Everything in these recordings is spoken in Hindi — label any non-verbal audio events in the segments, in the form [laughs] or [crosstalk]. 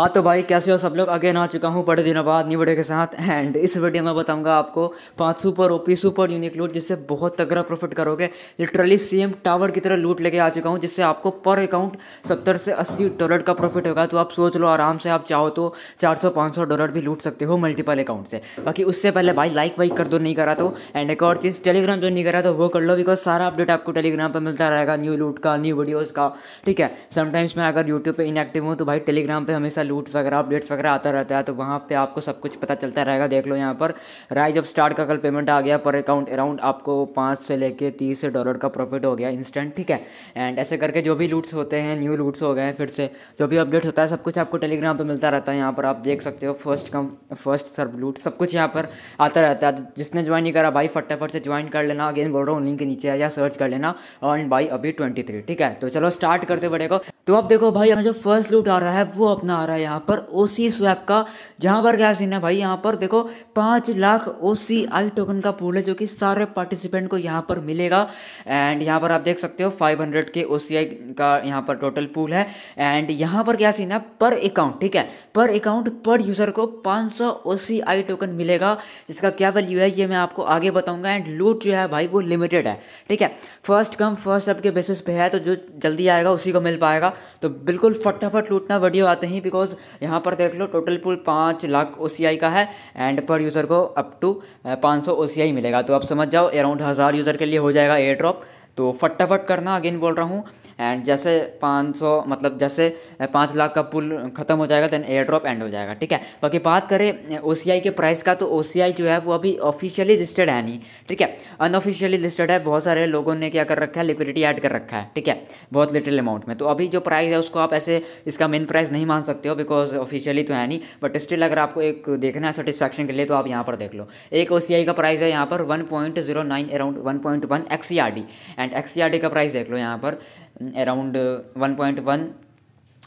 हाँ तो भाई, कैसे हो? सब लोग अगेन आ चुका हूँ बड़े दिनों बाद न्यू वीडियो के साथ। एंड इस वीडियो में बताऊँगा आपको पाँच सुपर ओपी सुपर यूनिक लूट जिससे बहुत तगड़ा प्रॉफिट करोगे। लिटरली सेम टावर की तरह लूट लेके आ चुका हूँ, जिससे आपको पर अकाउंट सत्तर से अस्सी डॉलर का प्रॉफिट होगा। तो आप सोच लो, आराम से आप चाहो तो चार सौ डॉलर भी लूट सकते हो मल्टीपल अकाउंट से। बाकी उससे पहले भाई लाइक वाइक कर दो, नहीं करा तो। एंड एक और चीज़ टेलीग्राम जो नहीं करा तो वो कर लो बिकॉज़ सारा अपडेट आपको टेलीग्राम पर मिलता रहेगा। न्यू लूट का न्यू वीडियोज़ का, ठीक है? समटाइम्स मैं अगर यूट्यूब पर इनएक्टिव हूँ तो भाई टेलीग्राम पर हमेशा लूट वगैरह, अपडेट्स वगैरह आता रहता है तो वहाँ पे आपको सब कुछ पता चलता रहेगा, देख लो यहाँ पर। राइज जब स्टार्ट का कल पेमेंट आ गया, पर अकाउंट अराउंड आपको पाँच से लेके तीस डॉलर का प्रॉफिट हो गया इंस्टेंट ठीक है? एंड ऐसे करके जो भी लूट्स होते हैं न्यू लूट्स हो गए हैं फिर से, जो भी अपडेट्स होता है, सब कुछ आपको टेलीग्राम पर मिलता रहता है, यहाँ पर आप देख सकते हो फ़र्स्ट कम फ़र्स्ट सर्व लूट सब कुछ यहाँ पर आता रहता है। जिसने ज्वाइन नहीं करा, भाई फटाफट से ज्वाइन कर लेना अगेन बोल रहा हूँ लिंक के नीचे या सर्च कर लेना अर्न बाई अभी ट्वेंटी ठीक है? तो चलो स्टार्ट करते बढ़ेगा तो अब देखो भाई जो फ़र्स्ट लूट आ रहा है, वो अपना आ यहाँ पर ओ सी स्वैप का। जहाँ पर क्या सीन है भाई, यहाँ पर देखो, पाँच lakh O C I token का पूल है जो कि सारे पार्टिसिपेंट को यहाँ पर मिलेगा। एंड यहाँ पर आप देख सकते हो फाइव हंड्रेड के ओ सी आई का यहाँ पर टोटल पूल है। एंड यहाँ पर क्या सीन है पर अकाउंट ठीक है? पर अकाउंट पर यूज़र को पाँच सौ ओ सी आई टोकन मिलेगा, जिसका क्या वैल्यू है, ये मैं आपको आगे बताऊँगा। एंड लूट जो है भाई, वो लिमिटेड है, ठीक है? फ़र्स्ट कम फ़र्स्ट सर्व के बेसिस पे है तो जो जल्दी आएगा, उसी को मिल पाएगा। तो बिल्कुल फटाफट लूटना वीडियो आते ही बिकॉज़ यहाँ पर देख लो टोटल पुल पाँच लाख ओसीआई का है एंड पर यूज़र को अप टू पाँच सौ मिलेगा। तो आप समझ जाओ अराउंड हज़ार यूज़र के लिए हो जाएगा एयर ड्रॉप तो फटाफट करना अगेन बोल रहा हूँ एंड जैसे 500 मतलब जैसे पाँच लाख का पुल खत्म हो जाएगा देन एयर ड्रॉप एंड हो जाएगा, ठीक है? बाकी बात करें ओसीआई के प्राइस का तो ओसीआई जो है, वो अभी ऑफिशियली लिस्टेड है नहीं, ठीक है? अनऑफिशियली लिस्टेड है, बहुत सारे लोगों ने क्या कर रखा है लिक्विडिटी ऐड कर रखा है, ठीक है? बहुत लिटिल अमाउंट में। तो अभी जो प्राइस है, उसको आप ऐसे, इसका मेन प्राइस नहीं मान सकते हो बिकॉज़ ऑफिशियली तो है नहीं बट स्टिल अगर आपको एक देखना है सेटिस्फैक्शन के लिए तो आप यहाँ पर देख लो। एक ओसीआई का प्राइस है यहाँ पर one point zero nine around one point one x and x का प्राइस देख लो यहाँ पर। अराउंड वन पॉइंट वन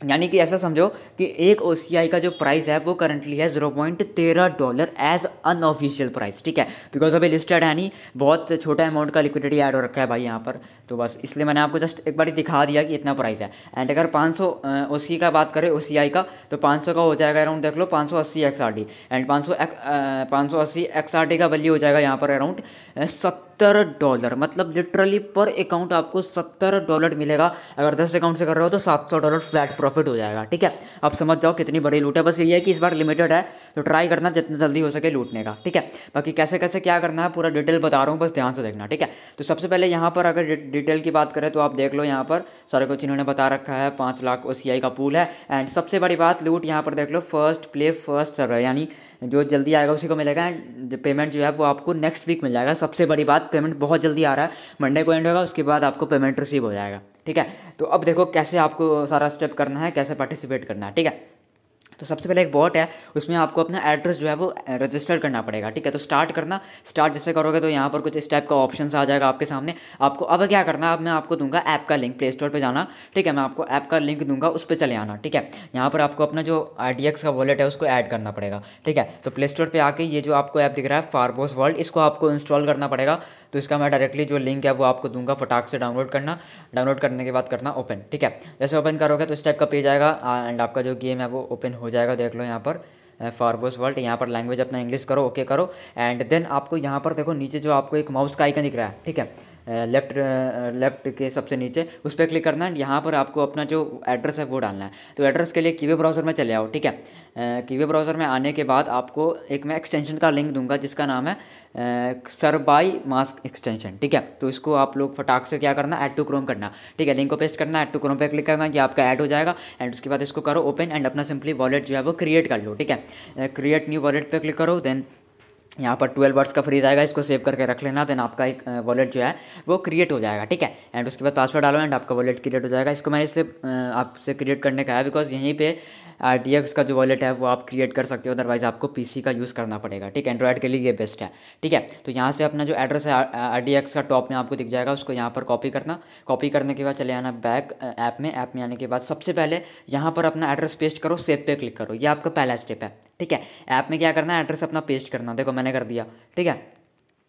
यानी कि ऐसा समझो कि एक ओसीआई का जो प्राइस है, वो करंटली है ज़ीरो पॉइंट तेरह डॉलर एज अनऑफिशियल प्राइस ठीक है? बिकॉज़ अभी लिस्टेड है नहीं, बहुत छोटा अमाउंट का लिक्विडिटी ऐड हो रखा है भाई यहाँ पर। तो बस, इसलिए मैंने आपको जस्ट एक बार दिखा दिया कि इतना प्राइस है। एंड अगर पाँच सौ का बात करें ओसीआई का तो 500 का हो जाएगा अराउंड देख लो, पाँच सौ अस्सी एक्स आर डी एंड पाँच सौ पाँच सौ अस्सी एक्स आर डी का वैल्यू हो जाएगा यहाँ पर अराउंड सत्तर डॉलर मतलब लिटरली पर अकाउंट आपको सत्तर डॉलर मिलेगा। अगर दस अकाउंट से कर रहे हो तो सात सौ डॉलर फ्लैट प्रॉफिट हो जाएगा, ठीक है? आप समझ जाओ कितनी बड़ी लूट है। बस ये है कि इस बार लिमिटेड है तो ट्राई करना जितना जल्दी हो सके लूटने का, ठीक है? बाकी कैसे कैसे क्या करना है, पूरा डिटेल बता रहा हूँ, बस ध्यान से देखना, ठीक है? तो सबसे पहले यहाँ पर अगर डिटेल की बात करें तो आप देख लो यहाँ पर सारे कुछ इन्होंने बता रखा है, पाँच लाख ओ का पूल है। एंड सबसे बड़ी बात, लूट यहाँ पर देख लो फ़र्स्ट प्ले फ़र्स्ट सर्वर यानी जो जल्दी आएगा उसी को मिलेगा। एंड पेमेंट जो है वो आपको नेक्स्ट वीक मिल जाएगा। सबसे बड़ी बात पेमेंट बहुत जल्दी आ रहा है। मंडे को एंड होगा, उसके बाद आपको पेमेंट रिसीव हो जाएगा। ठीक है? तो अब देखो कैसे आपको सारा स्टेप करना है, कैसे पार्टिसिपेट करना है, ठीक है? तो सबसे पहले एक बॉट है, उसमें आपको अपना एड्रेस जो है वो रजिस्टर करना पड़ेगा, ठीक है? तो स्टार्ट करना स्टार्ट जैसे करोगे तो यहाँ पर कुछ इस टाइप का ऑप्शन आ जाएगा आपके सामने। आपको अब क्या करना है, अब मैं आपको दूँगा ऐप का लिंक प्ले स्टोर पर जाना, ठीक है? मैं आपको ऐप का लिंक दूँगा, उस पर चले आना, ठीक है? यहाँ पर आपको अपना जो IDX का वॉलेट है, उसको ऐड करना पड़ेगा, ठीक है? तो प्ले स्टोर पर आके ये जो आपको ऐप दिख रहा है फारबोस वर्ल्ड इसको आपको इंस्टॉल करना पड़ेगा। तो इसका मैं डायरेक्टली जो लिंक है, वो आपको दूँगा, फटाक से डाउनलोड करना डाउनलोड करने के बाद करना ओपन ठीक है? जैसे ओपन करोगे तो इस टाइप का पेज आएगा एंड आपका जो गेम है, वो ओपन हो जाएगा, देख लो यहाँ पर फारबोस वर्ल्ड यहाँ पर लैंग्वेज अपना इंग्लिश करो ओके करो एंड देन आपको यहाँ पर देखो, नीचे जो आपको एक माउस का आइकन दिख रहा है, ठीक है? लेफ़्ट लेफ़्ट के सबसे नीचे, उस पर क्लिक करना है यहाँ पर आपको अपना जो एड्रेस है वो डालना है। तो एड्रेस के लिए कीवे ब्राउज़र में चले आओ, ठीक है? कीवे ब्राउज़र में आने के बाद आपको एक मैं एक्सटेंशन का लिंक दूँगा, जिसका नाम है सरबाई मास्क एक्सटेंशन ठीक है? तो इसको आप लोग फटाक से क्या करना ऐड टू क्रोम करना, ठीक है? लिंक को पेस्ट करना ऐड टू क्रोम पे क्लिक करना कि आपका ऐड हो जाएगा एंड उसके बाद इसको करो ओपन एंड अपना सिंपली वॉलेट जो है वो क्रिएट कर लो, ठीक है? क्रिएट न्यू वॉलेट पे क्लिक करो देन यहाँ पर ट्वेल्व वर्ड्स का फ्रीज आएगा इसको सेव करके रख लेना देन आपका एक वॉलेट जो है, वो क्रिएट हो जाएगा, ठीक है? एंड उसके बाद पासवर्ड डालो एंड आपका वॉलेट क्रिएट हो जाएगा। इसको मैं इसलिए आपसे क्रिएट करने का है बिकॉज़ यहीं पे आर का जो वॉलेट है, वो आप क्रिएट कर सकते हो अदरवाइज़ आपको पीसी का यूज़ करना पड़ेगा, ठीक? है एंड्रॉयड के लिए ये बेस्ट है, ठीक है? तो यहाँ से अपना जो एड्रेस है आर का टॉप में आपको दिख जाएगा, उसको यहाँ पर कॉपी करना। कॉपी करने के बाद चले आना बैक ऐप में। ऐप में आने के बाद सबसे पहले यहाँ पर अपना एड्रेस पेस्ट करो सेव पे क्लिक करो। ये आपका पहला स्टेप है, ठीक है? ऐप में क्या करना है एड्रेस अपना पेस्ट करना। देखो, मैंने कर दिया, ठीक है?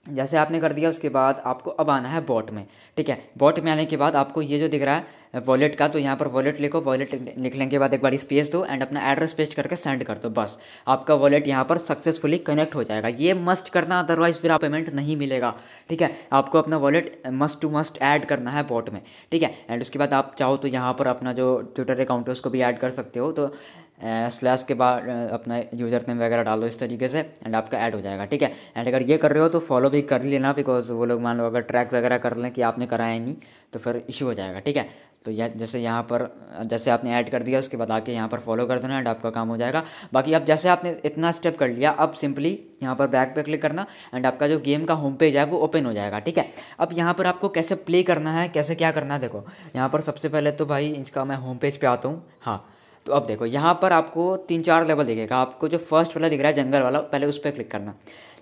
जैसे आपने कर दिया, उसके बाद आपको अब आना है बॉट में, ठीक है? बॉट में आने के बाद आपको ये जो दिख रहा है वॉलेट का तो यहाँ पर वॉलेट लिखो वॉलेट लिखने के बाद एक बार स्पेस दो एंड अपना एड्रेस पेस्ट करके सेंड कर दो, बस। आपका वॉलेट यहाँ पर सक्सेसफुली कनेक्ट हो जाएगा। ये मस्ट करना अदरवाइज़ फिर आप पेमेंट नहीं मिलेगा, ठीक है? आपको अपना wallet must to must add करना है बॉट में, ठीक है? एंड उसके बाद आप चाहो तो यहाँ पर अपना जो ट्विटर अकाउंट है, उसको भी ऐड कर सकते हो तो स्लैश के बाद अपना यूज़र नेम वगैरह डाल इस तरीके से एंड आपका ऐड हो जाएगा, ठीक है? एंड अगर ये कर रहे हो तो फॉलो भी कर लेना बिकॉज़ वो लोग मान लो अगर ट्रैक वगैरह कर लें कि आपने कराया नहीं तो फिर इशू हो जाएगा, ठीक है? तो यह जैसे यहाँ पर, जैसे आपने ऐड कर दिया, उसके बाद आके यहाँ पर फॉलो कर देना एंड आपका काम हो जाएगा। बाकी अब जैसे आपने इतना स्टेप कर लिया, अब सिंपली यहाँ पर बैक पे क्लिक करना एंड आपका जो गेम का होम पेज है, वो ओपन हो जाएगा, ठीक है? अब यहाँ पर आपको कैसे प्ले करना है, कैसे क्या करना है, देखो, यहाँ पर सबसे पहले तो भाई, इसका मैं होम पेज पर आता हूँ हाँ तो अब देखो, यहाँ पर आपको तीन चार लेवल दिखेगा। आपको जो फ़र्स्ट वाला दिख रहा है जंगल वाला, पहले उस पर क्लिक करना।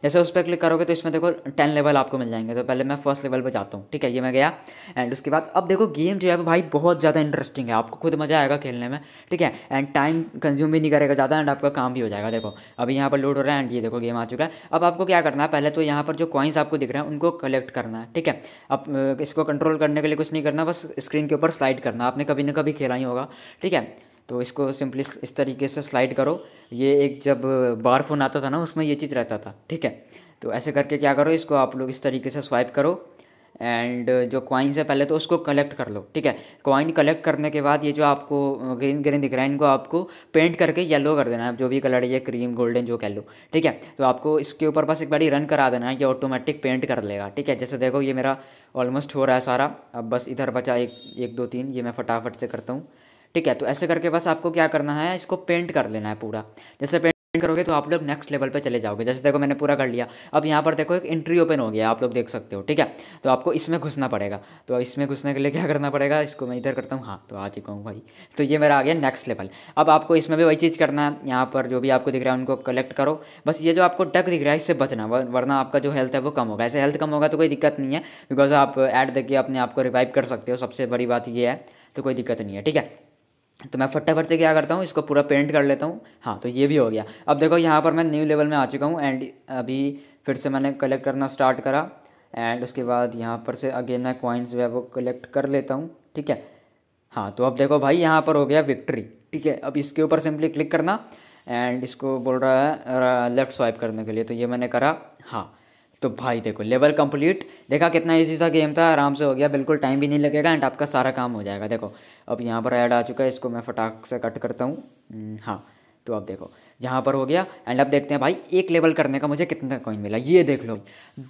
जैसे उस पर क्लिक करोगे तो इसमें देखो टेन लेवल आपको मिल जाएँगे। तो पहले मैं फ़र्स्ट लेवल पर जाता हूँ। ठीक है, ये मैं गया। एंड उसके बाद, अब देखो गेम जो है वो भाई बहुत ज़्यादा इंटरेस्टिंग है। आपको खुद मज़ा आएगा खेलने में। ठीक है एंड टाइम कंज्यूम भी नहीं करेगा ज़्यादा एंड आपका काम भी हो जाएगा। देखो, अभी यहाँ पर लोड हो रहा है एंड ये देखो गेम आ चुका है। अब आपको क्या करना है, पहले तो यहाँ पर जो कॉइन्स आपको दिख रहे हैं, उनको कलेक्ट करना है। ठीक है, अब इसको कंट्रोल करने के लिए कुछ नहीं करना, बस स्क्रीन के ऊपर स्लाइड करना। आपने कभी ना कभी खेला ही होगा। ठीक है तो इसको सिंपली इस तरीके से स्लाइड करो। ये एक जब बार फ़ोन आता था ना, उसमें ये चीज़ रहता था, ठीक है? तो ऐसे करके क्या करो, इसको आप लोग इस तरीके से स्वाइप करो एंड जो कॉइन्स है पहले तो उसको कलेक्ट कर लो, ठीक है? कॉइन कलेक्ट करने के बाद ये जो आपको ग्रीन ग्रीन दिख रहा है, इनको आपको पेंट करके येलो कर देना है, जो भी कलर ये क्रीम गोल्डन जो कह लो ठीक है? तो आपको इसके ऊपर बस एक बारी रन करा देना है, ये ऑटोमेटिक पेंट कर लेगा, ठीक है? जैसे देखो, ये मेरा ऑलमोस्ट हो रहा है सारा, अब बस इधर बचा एक एक, दो, तीन, ये मैं फटाफट से करता हूँ। ठीक है तो ऐसे करके बस आपको क्या करना है, इसको पेंट कर लेना है पूरा। जैसे पेंट करोगे तो आप लोग नेक्स्ट लेवल पे चले जाओगे। जैसे देखो मैंने पूरा कर लिया। अब यहाँ पर देखो एक एंट्री ओपन हो गया, आप लोग देख सकते हो, ठीक है? तो आपको इसमें घुसना पड़ेगा। तो इसमें घुसने के लिए क्या करना पड़ेगा? इसको मैं इधर करता हूँ। हाँ तो आ चुका हूँ भाई। तो ये मेरा आ गया नेक्स्ट लेवल अब आपको इसमें भी वही चीज़ करना है। यहाँ पर जो भी आपको दिख रहा है, उनको कलेक्ट करो। बस ये जो आपको डक दिख रहा है, इससे बचना वरना आपका जो हेल्थ है वो कम होगा। ऐसे हेल्थ कम होगा तो कोई दिक्कत नहीं है बिकॉज़ आप ऐड देखिए अपने आप को रिवाइव कर सकते हो। सबसे बड़ी बात ये है तो कोई दिक्कत नहीं है, ठीक है? तो मैं फटाफट से क्या करता हूँ, इसको पूरा पेंट कर लेता हूँ। हाँ तो ये भी हो गया। अब देखो, यहाँ पर मैं न्यू लेवल में आ चुका हूँ एंड अभी फिर से मैंने कलेक्ट करना स्टार्ट करा। एंड उसके बाद यहाँ पर से अगेन मैं कॉइन्स जो है वो कलेक्ट कर लेता हूँ, ठीक है? हाँ तो अब देखो भाई, यहाँ पर हो गया विक्ट्री ठीक है? अब इसके ऊपर सिंपली क्लिक करना। एंड इसको बोल रहा है लेफ़्ट स्वाइप करने के लिए। तो ये मैंने करा। हाँ तो भाई देखो लेवल कंप्लीट देखा कितना इजी सा गेम था आराम से हो गया बिल्कुल टाइम भी नहीं लगेगा एंड आपका सारा काम हो जाएगा। देखो अब यहाँ पर ऐड आ चुका है इसको मैं फटाक से कट करता हूँ। हम्म, हाँ तो अब देखो यहाँ पर हो गया। एंड अब देखते हैं भाई एक लेवल करने का मुझे कितना कॉइन मिला ये देख लो।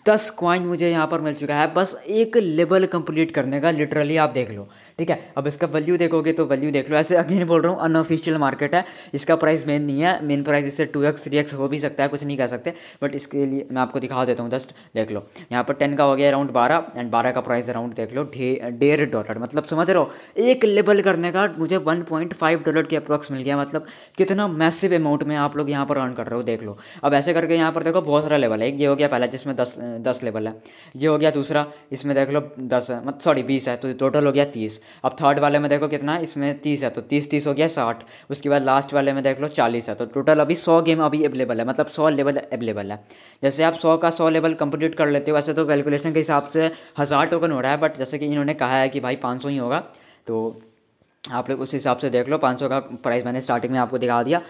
दस कॉइन मुझे यहाँ पर मिल चुका है बस एक लेवल कंप्लीट करने का लिटरली आप देख लो। ठीक है? अब इसका वैल्यू देखोगे तो वैल्यू देख लो। ऐसे अगेन बोल रहा हूँ अनऑफिशियल मार्केट है। इसका प्राइस मेन नहीं है। मेन प्राइस इससे टू एक्स थ्री एक्स हो भी सकता है, कुछ नहीं कह सकते। बट इसके लिए मैं आपको दिखा देता हूँ जस्ट देख लो। यहाँ पर टेन का हो गया अराउंड बारह एंड बारह का प्राइस अराउंड देख लो डेढ़ डॉलर मतलब समझ रहे हो? एक लेवल करने का मुझे वन पॉइंट फाइव डॉलर के अप्रॉक्स मिल गया। मतलब कितना मैसिव अमाउंट में आप लोग यहाँ पर अर्न कर रहे हो, देख लो। अब ऐसे करके यहाँ पर देखो, बहुत सारा लेवल है। ये हो गया पहला, जिसमें दस दस लेवल है। ये हो गया दूसरा, इसमें देख लो दस मतलब सॉरी बीस है। तो टोटल हो गया तीस। अब थर्ड वाले में देखो कितना है इसमें तीस है तो तीस तीस हो गया साठ। उसके बाद लास्ट वाले में देख लो चालीस है तो टोटल अभी सौ गेम अभी अवेलेबल है मतलब सौ लेवल अवेलेबल है। जैसे आप सौ का सौ लेवल कंप्लीट कर लेते हो, वैसे तो कैलकुलेशन के हिसाब से हज़ार टोकन हो रहा है बट जैसे कि इन्होंने कहा है कि भाई पाँच सौ ही होगा तो आप लोग उस हिसाब से देख लो 500 का प्राइस मैंने स्टार्टिंग में आपको दिखा दिया।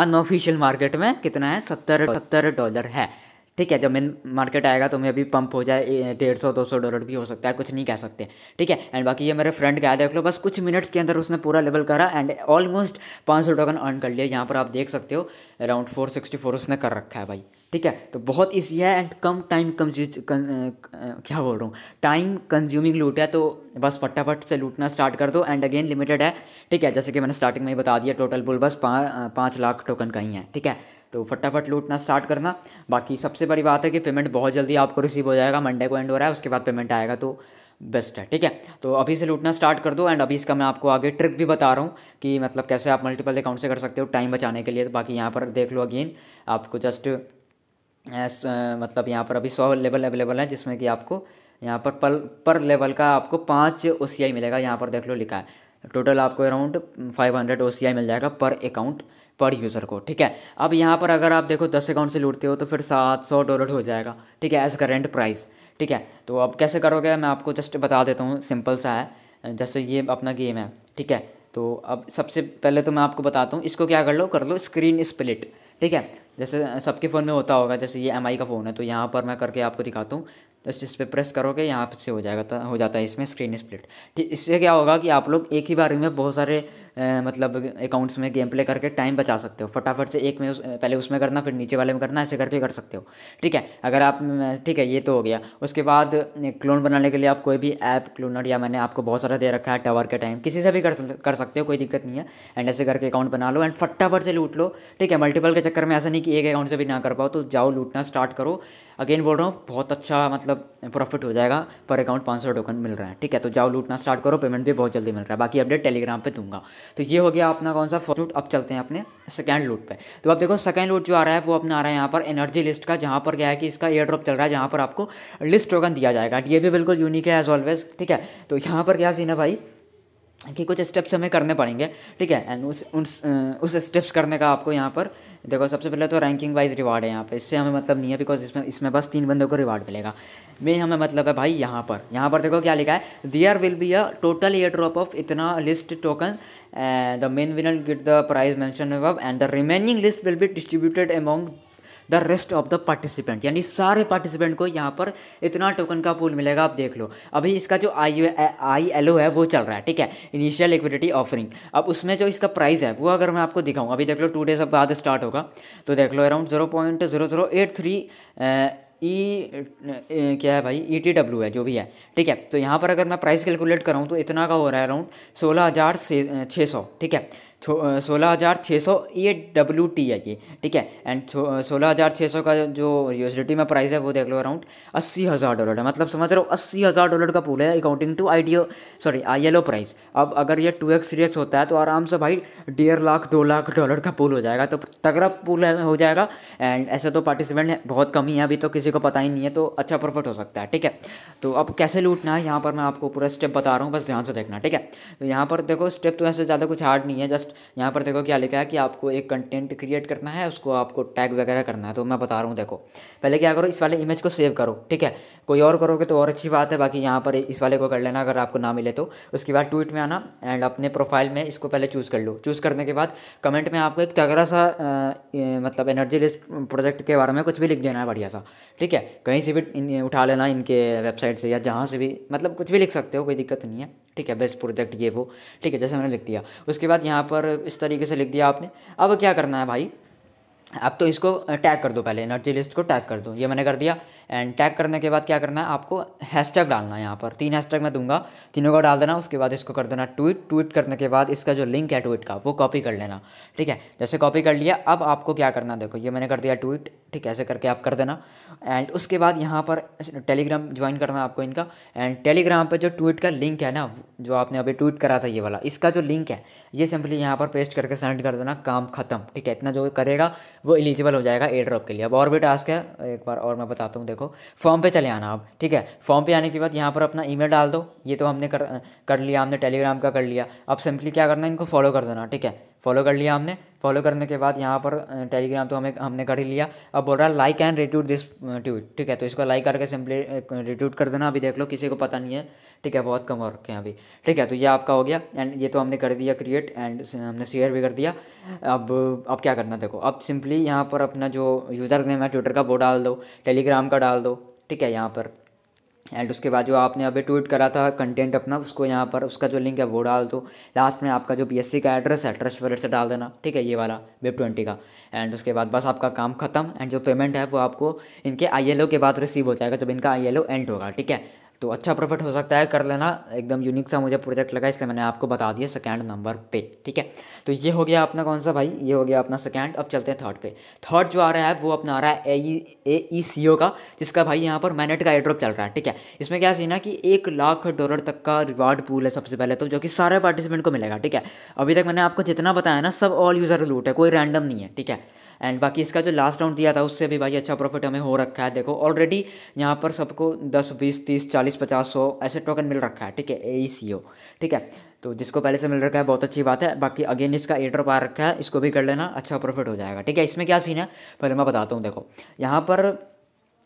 अनऑफिशियल मार्केट में कितना है, सत्तर सत्तर डॉलर है। ठीक है, जब मेन मार्केट आएगा तो मैं अभी पंप हो जाए डेढ़ सौ, दो सौ डॉलर भी हो सकता है, कुछ नहीं कह सकते। ठीक है एंड बाकी ये मेरे फ्रेंड का देख लो, बस कुछ मिनट्स के अंदर उसने पूरा लेवल करा एंड ऑलमोस्ट पाँच सौ टोकन अर्न कर लिया। यहाँ पर आप देख सकते हो अराउंड फोर सिक्सटी फोर उसने कर रखा है भाई। ठीक है तो बहुत ईजी है एंड कम टाइम कम क्या बोल रहा हूँ टाइम कंज्यूमिंग लूट है तो बस फटाफट से लूटना स्टार्ट कर दो एंड अगेन लिमिटेड है। ठीक है, जैसे कि मैंने स्टार्टिंग में ही बता दिया टोटल बुल बस पाँच लाख टोकन का ही है। ठीक है तो फटाफट लूटना स्टार्ट करना। बाकी सबसे बड़ी बात है कि पेमेंट बहुत जल्दी आपको रिसीव हो जाएगा। मंडे को एंड हो रहा है, उसके बाद पेमेंट आएगा तो बेस्ट है, ठीक है? तो अभी से लूटना स्टार्ट कर दो एंड अभी इसका मैं आपको आगे ट्रिक भी बता रहा हूँ कि मतलब कैसे आप मल्टीपल अकाउंट से कर सकते हो टाइम बचाने के लिए। तो बाकी यहाँ पर देख लो अगेन आपको जस्ट मतलब यहाँ पर अभी सौ लेवल अवेलेबल है, जिसमें कि आपको यहाँ पर पर पर लेवल का आपको पाँच ओ मिलेगा। यहाँ पर देख लो लिखा है। टोटल आपको अराउंड फाइव हंड्रेड ओ मिल जाएगा पर अकाउंट पर यूज़र को, ठीक है? अब यहाँ पर अगर आप देखो दस अकाउंट से लूटते हो तो फिर सात सौ डॉलर हो जाएगा, ठीक है एज करेंट प्राइस ठीक है? तो अब कैसे करोगे? मैं आपको जस्ट बता देता हूँ सिंपल सा है, जैसे ये अपना गेम है, ठीक है? तो अब सबसे पहले तो मैं आपको बताता हूँ, इसको क्या कर लो? कर लो स्क्रीन स्प्लिट ठीक है? जैसे सबके फ़ोन में होता होगा, जैसे ये MI का फ़ोन है तो यहाँ पर मैं करके आपको दिखाता हूँ जस्ट इस पर प्रेस करोगे यहाँ से हो जाएगा हो जाता है इसमें स्क्रीन स्प्लिट ठीक इससे क्या होगा कि आप लोग एक ही बार में बहुत सारे आ, मतलब अकाउंट्स में गेम प्ले करके टाइम बचा सकते हो. फटाफट से एक में उस, पहले उसमें करना फिर नीचे वाले में करना ऐसे करके कर सकते हो. ठीक है? अगर आप ठीक है ये तो हो गया. उसके बाद क्लोन बनाने के लिए आप कोई भी ऐप क्लोनर या मैंने आपको बहुत सारा दे रखा है टावर के टाइम किसी से भी कर कर सकते हो कोई दिक्कत नहीं है. एंड ऐसे करके अकाउंट बना लो एंड फटाफट से लूट लो. ठीक है? मल्टीपल के चक्कर में ऐसा नहीं कि एक अकाउंट से भी ना कर पाओ तो जाओ लूटना स्टार्ट करो. अगेन बोल रहा हूँ, बहुत अच्छा मतलब प्रॉफिट हो जाएगा पर अकाउंट पाँच सौ टोकन मिल रहा है, ठीक है? तो जाओ लूटना स्टार्ट करो पेमेंट भी बहुत जल्दी मिल रहा है। बाकी अपडेट टेलीग्राम पे दूँगा। तो ये हो गया अपना कौन सा फ़र्स्ट लूट अब चलते हैं अपने सेकेंड लूट पे। तो अब देखो सेकेंड लूट जो आ रहा है, वो अपना आ रहा है यहाँ पर एनर्जी लिस्ट का, जहाँ पर क्या है कि इसका एयर ड्रॉप चल रहा है, जहाँ पर आपको लिस्ट टोकन दिया जाएगा। ये भी बिल्कुल यूनिक है एज ऑलवेज ठीक है? तो यहाँ पर क्या सीन है भाई? कि कुछ स्टेप्स हमें करने पड़ेंगे, ठीक है? एंड उस उस स्टेप्स करने का आपको यहाँ पर देखो, सबसे पहले तो रैंकिंग वाइज रिवार्ड है यहाँ पे। इससे हमें मतलब नहीं है बिकॉज़ इसमें इसमें बस तीन बंदों को रिवार्ड मिलेगा। मेन हमें मतलब है भाई यहाँ पर। यहाँ पर देखो क्या लिखा है। There will be a total airdrop of इतना list token the main winner get the prize mention and the remaining list will be distributed among the rest of the participant यानी सारे पार्टिसिपेंट को यहाँ पर इतना टोकन का पूल मिलेगा, आप देख लो। अभी इसका जो आई आई एल ओ है, वो चल रहा है, ठीक है? इनिशियल लिक्विडिटी ऑफरिंग अब उसमें जो इसका प्राइस है, वो अगर मैं आपको दिखाऊँ, अभी देख लो टू डेज़ बाद स्टार्ट होगा। तो देख लो around zero point zero zero eight three e क्या है भाई? ई टी डब्ल्यू है, जो भी है, ठीक है? तो यहाँ पर अगर मैं प्राइस कैलकुलेट कराऊँ तो इतना का हो रहा है अराउंड सोलह हज़ार छः सौ, ठीक है? सोलह हज़ार छः सौ ए डब्ल्यू टी है ये, ठीक है? एंड सोलह हज़ार छः सौ का जो यूएसडीटी में प्राइस है, वो देख लो अराउंड अस्सी हज़ार डॉलर है। मतलब समझ रहे हो, अस्सी हज़ार डॉलर का पूल है accounting to IDO sorry O price अब अगर ये टू एक्स थ्री एक्स होता है तो आराम से भाई डेढ़ लाख, दो लाख डॉलर का पूल हो जाएगा। तो तगड़ा पूल हो जाएगा। एंड ऐसे तो पार्टिसिपेंट बहुत कम ही है, अभी तो किसी को पता ही नहीं है तो अच्छा प्रॉफिट हो सकता है, ठीक है? तो अब कैसे लूटना है? यहाँ पर मैं आपको पूरा स्टेप बता रहा हूँ, बस ध्यान से देखना, ठीक है? तो यहाँ पर देखो स्टेप तो ऐसे ज़्यादा कुछ हार्ड नहीं है जस्ट यहाँ पर देखो क्या लिखा है कि आपको एक कंटेंट क्रिएट करना है, उसको आपको टैग वगैरह करना है। तो मैं बता रहा हूँ, देखो। पहले क्या करो, इस वाले इमेज को सेव करो, ठीक है? कोई और करोगे तो और अच्छी बात है, बाकी यहाँ पर इस वाले को कर लेना अगर आपको ना मिले तो। उसके बाद ट्वीट में आना एंड अपने प्रोफ़ाइल में इसको पहले चूज़ कर लो। चूज़ करने के बाद कमेंट में आपको एक तगड़ा सा मतलब एनर्जी लिस्ट प्रोजेक्ट के बारे में कुछ भी लिख देना है, बढ़िया सा, ठीक है? कहीं से भी उठा लेना इनके वेबसाइट से या जहाँ से भी मतलब कुछ भी लिख सकते हो, कोई दिक्कत नहीं है, ठीक है? बेस्ट प्रोजेक्ट ये वो, ठीक है? जैसे मैंने लिख दिया। उसके बाद यहाँ पर इस तरीके से लिख दिया आपने। अब क्या करना है भाई? अब तो इसको टैग कर दो पहले, एनर्जी लिस्ट को टैग कर दो। ये मैंने कर दिया। एंड टैग करने के बाद क्या करना है? आपको हैशटैग डालना है यहाँ पर। तीन हैशटैग मैं दूँगा। तीनों का डाल देना, उसके बाद इसको कर देना ट्वीट ट्वीट करने के बाद इसका जो लिंक है ट्वीट का, वो कॉपी कर लेना। ठीक है? जैसे कॉपी कर लिया, अब आपको क्या करना देखो, ये मैंने कर दिया ट्वीट ठीक है, ऐसे करके आप कर देना। एंड उसके बाद यहाँ पर टेलीग्राम ज्वाइन करना आपको इनका। एंड टेलीग्राम पर जो ट्वीट का लिंक है ना, जो आपने अभी ट्वीट करा था ये वाला, इसका जो लिंक है, ये सिंपली यहाँ पर पेस्ट करके सेंड कर देना। काम खत्म। ठीक है? इतना जो करेगा, वो एलिजिबल हो जाएगा एयर ड्रॉप के लिए। अब और भी टास्क है, एक बार और मैं बताता हूँ। देखो फॉर्म पे चले आना आप ठीक है? फॉर्म पे आने के बाद यहाँ पर अपना ईमेल डाल दो। ये तो हमने कर कर लिया, हमने टेलीग्राम का कर लिया। अब सिंपली क्या करना है? इनको फॉलो कर देना, ठीक है? फॉलो कर लिया हमने। फॉलो करने के बाद यहाँ पर टेलीग्राम तो हमें, हमने कर ही लिया। अब बोल रहा है like and retweet this tweet ठीक है? तो इसको लाइक करके सिंपली रिट्यूट कर देना। अभी देख लो, किसी को पता नहीं है। ठीक है, बहुत कम हो रखे हैं अभी। ठीक है तो ये आपका हो गया। एंड ये तो हमने कर दिया क्रिएट एंड हमने शेयर भी कर दिया। अब अब क्या करना देखो। अब सिंपली यहाँ पर अपना जो यूज़र नेम है ट्विटर का, वो डाल दो। टेलीग्राम का डाल दो। ठीक है, यहाँ पर। एंड उसके बाद जो आपने अभी ट्वीट करा था कंटेंट अपना, उसको यहाँ पर, उसका जो लिंक है वो डाल दो। लास्ट में आपका जो पी का एड्रेस है ट्रस्ट वॉलेट से डाल देना। ठीक है, ये वाला वेब ट्वेंटी का। एंड उसके बाद बस आपका काम खत्म। एंड जो पेमेंट है वो आपको इनके आईएलओ के बाद रिसीव हो जाएगा जब इनका आईएलओ एंड होगा। ठीक है? तो अच्छा प्रॉफिट हो सकता है, कर लेना। एकदम यूनिक सा मुझे प्रोजेक्ट लगा, इसलिए मैंने आपको बता दिया सेकंड नंबर पे, ठीक है? तो ये हो गया अपना कौन सा भाई? ये हो गया अपना सेकंड अब चलते हैं थर्ड पे। थर्ड जो आ रहा है, वो अपना आ रहा है ए ई सी ओ का, जिसका भाई यहाँ पर मैनेट का एड्रॉप चल रहा है, ठीक है? इसमें क्या सीन है कि एक लाख डॉलर तक का रिवार्ड पूल है सबसे पहले तो जो कि सारे पार्टिसिपेंट को मिलेगा, ठीक है? अभी तक मैंने आपको जितना बताया ना, सब ऑल यूज़र लूट है, कोई रैंडम नहीं है, ठीक है? एंड बाकी इसका जो लास्ट राउंड दिया था, उससे भी भाई अच्छा प्रॉफिट हमें हो रखा है। देखो ऑलरेडी यहाँ पर सबको दस, बीस, तीस, चालीस, पचास, सौ ऐसे टोकन मिल रखा है, ठीक है? ए सी ओ ठीक है? तो जिसको पहले से मिल रखा है, बहुत अच्छी बात है। बाकी अगेन इसका एडर पार रखा है, इसको भी कर लेना अच्छा प्रॉफिट हो जाएगा, ठीक है? इसमें क्या सीन है? पहले मैं बताता हूँ, देखो। यहाँ पर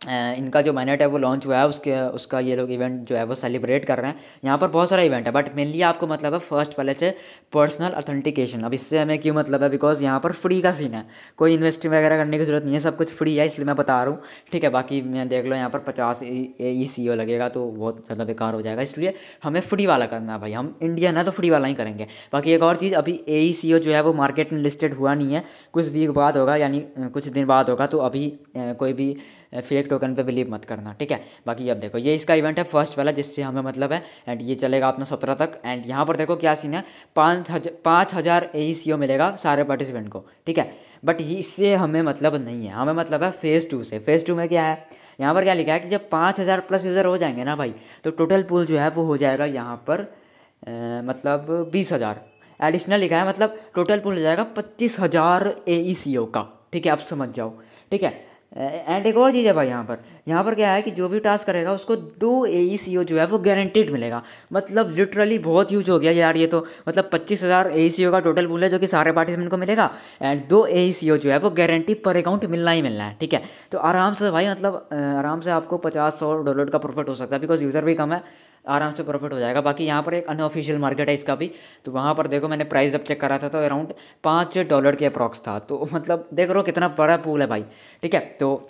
इनका जो माइनेट है वो लॉन्च हुआ है, उसके, उसका ये लोग इवेंट जो है वो सेलिब्रेट कर रहे हैं। यहाँ पर बहुत सारा इवेंट है बट मेनली आपको मतलब है फ़र्स्ट वाले से पर्सनल अथेंटिकेशन अब इससे हमें क्यों मतलब है? बिकॉज़ यहाँ पर फ्री का सीन है। कोई इन्वेस्टिंग वगैरह करने की ज़रूरत नहीं है, सब कुछ फ्री है, इसलिए मैं बता रहा हूँ। ठीक है, बाकी मैं देख लो, यहाँ पर पचास ई सी ओ लगेगा तो बहुत ज़्यादा बेकार हो जाएगा। इसलिए हमें फ्री वाला करना है भाई। हम इंडियन है तो फ्री वाला ही करेंगे। बाकी एक और चीज़, अभी ए ई सी ओ जो है वो मार्केट में लिस्टेड हुआ नहीं है। कुछ वीक बाद होगा, यानी कुछ दिन बाद होगा तो अभी कोई भी फेक टोकन पे बिलीव मत करना ठीक है? बाकी अब देखो ये इसका इवेंट है फ़र्स्ट वाला जिससे हमें मतलब है एंड ये चलेगा अपना सत्रह तक एंड यहाँ पर देखो क्या सीन है पाँच हज़ार पाँच हज़ार ए मिलेगा सारे पार्टिसिपेंट को ठीक है? बट इससे हमें मतलब नहीं है हमें मतलब है फ़ेज़ टू से। फ़ेज़ टू में क्या है? यहाँ पर क्या लिखा है कि जब पाँच हज़ार प्लस यूज़र हो जाएँगे ना भाई तो टोटल पुल जो है वो हो जाएगा यहाँ पर आ, मतलब बीस हज़ार। एडिशनल लिखा है मतलब टोटल पुल हो जाएगा पच्चीस हज़ार ए का ठीक है? आप समझ जाओ ठीक है? एंड एक और चीज़ है भाई यहाँ पर। यहाँ पर क्या है कि जो भी टास्क करेगा, उसको दो ए ओ जो है, वो गारंटेड मिलेगा। मतलब लिटरली बहुत यूज़ हो गया यार ये तो। मतलब पच्चीस हज़ार ए ओ का टोटल है जो कि सारे पार्टिसिपेंट को मिलेगा एंड दो ए ओ जो है, वो गारंटी पर अकाउंट मिलना ही मिलना है, ठीक है? तो आराम से भाई मतलब आराम से आपको पचास सौ डॉलर का प्रॉफिट हो सकता है बिकॉज़ यूज़र भी कम है। आराम से प्रॉफिट हो जाएगा। बाकी यहाँ पर एक अनऑफिशियल मार्केट है इसका भी। तो वहाँ पर देखो मैंने प्राइस जब चेक करा था तो अराउंड पाँच डॉलर के अप्रॉक्स था। तो [laughs] मतलब देख रहे हो कितना बड़ा पूल है भाई। ठीक है? तो